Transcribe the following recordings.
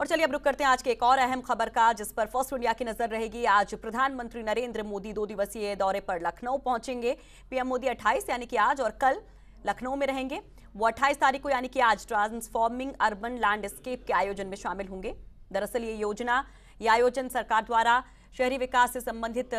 और चलिए अब रुक करते हैं आज के एक और अहम खबर का, जिस पर फ़र्स्ट इंडिया की नज़र रहेगी। आज प्रधानमंत्री नरेंद्र मोदी दो दिवसीय दौरे पर लखनऊ पहुँचेंगे। पीएम मोदी 28 यानी कि आज, और कल लखनऊ में रहेंगे। वो 28 तारीख को, यानी कि आज, ट्रांसफॉर्मिंग अर्बन लैंडस्केप के आयोजन में शामिल होंगे। दरअसल ये योजना, ये आयोजन सरकार द्वारा शहरी विकास से संबंधित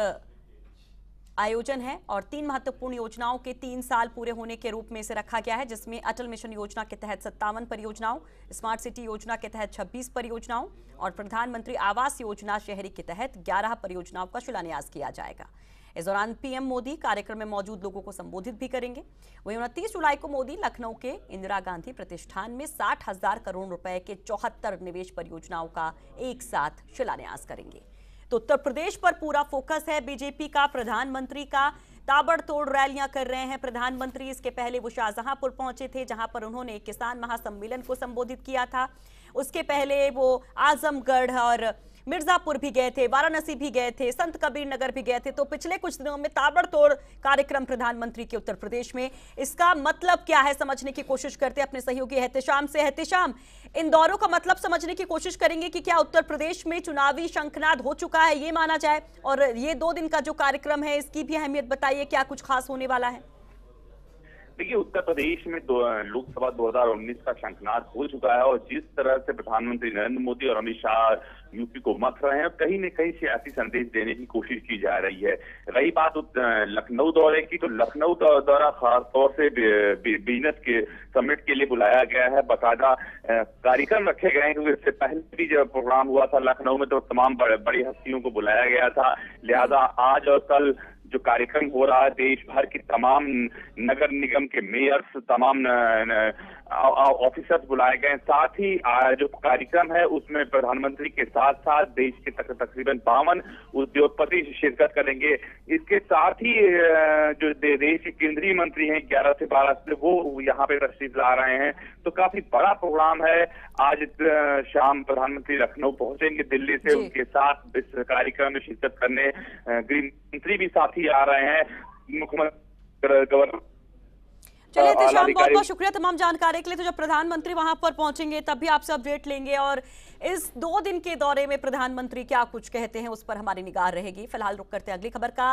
आयोजन है और तीन महत्वपूर्ण योजनाओं के तीन साल पूरे होने के रूप में इसे रखा गया है, जिसमें अटल मिशन योजना के तहत सत्तावन परियोजनाओं, स्मार्ट सिटी योजना के तहत 26 परियोजनाओं और प्रधानमंत्री आवास योजना शहरी के तहत 11 परियोजनाओं का शिलान्यास किया जाएगा। इस दौरान पीएम मोदी कार्यक्रम में मौजूद लोगों को संबोधित भी करेंगे। वहीं उनतीस जुलाई को मोदी लखनऊ के इंदिरा गांधी प्रतिष्ठान में साठ हज़ार करोड़ रुपए के चौहत्तर निवेश परियोजनाओं का एक साथ शिलान्यास करेंगे। तो उत्तर प्रदेश पर पूरा फोकस है। बीजेपी का, प्रधानमंत्री का ताबड़तोड़ रैलियाँ कर रहे हैं। प्रधानमंत्री इसके पहले वो शाहजहांपुर पहुँचे थे, जहाँ पर उन्होंने किसान महासम्मेलन को संबोधित किया था। उसके पहले वो आजमगढ़ और मिर्जापुर भी गए थे, वाराणसी भी गए थे, संत कबीर नगर भी गए थे। तो पिछले कुछ दिनों में ताबड़तोड़ कार्यक्रम प्रधानमंत्री के उत्तर प्रदेश में। इसका मतलब क्या है समझने की कोशिश करते अपने सहयोगी एहतिशाम से। एहतिशाम इन दौरों का मतलब समझने की कोशिश करेंगे कि क्या उत्तर प्रदेश में चुनावी शंखनाद हो चुका है, ये माना जाए। और ये दो दिन का जो कार्यक्रम है, इसकी भी अहमियत बताइए, क्या कुछ खास होने वाला है? देखिए, उत्तर प्रदेश में लोकसभा 2019 का शंखनाद हो चुका है और जिस तरह से प्रधानमंत्री नरेंद्र मोदी और अमित शाह यूपी को मत रहे हैं, कहीं न कहीं सियासी संदेश देने की कोशिश की जा रही है। रही बात लखनऊ दौरे की तो लखनऊ दौरा खासतौर से बिज़नेस के समिट के लिए बुलाया गया है। बकायदा कार्यक्रम रखे गए हैं, क्योंकि इससे पहले भी जब प्रोग्राम हुआ था लखनऊ में तो तमाम बड़ी हस्तियों को बुलाया गया था। लिहाजा आज और कल जो कार्यक्रम हो रहा है देश भर के तमाम नगर निगम के मेयर्स तमाम ऑफिसर्स बुलाए गए साथ ही जो कार्यक्रम है उसमें प्रधानमंत्री के साथ साथ देश के तक, तकरीबन बावन उद्योगपति शिरकत करेंगे। इसके साथ ही जो देश के केंद्रीय मंत्री हैं ग्यारह से बारह से वो यहाँ पे तशरीफ़ ला रहे हैं। तो काफ़ी बड़ा प्रोग्राम है। आज शाम प्रधानमंत्री लखनऊ पहुँचेंगे दिल्ली से। उनके साथ इस कार्यक्रम में शिरकत करने गृह मंत्री भी साथ ही आ रहे हैं। मुख्यमंत्री गवर्नर। चलिए दिशाम बहुत बहुत शुक्रिया तमाम जानकारी के लिए। तो जब प्रधानमंत्री वहाँ पर पहुँचेंगे तब भी आपसे अपडेट लेंगे और इस दो दिन के दौरे में प्रधानमंत्री क्या कुछ कहते हैं उस पर हमारी निगाह रहेगी। फ़िलहाल रुक करते हैं अगली खबर का।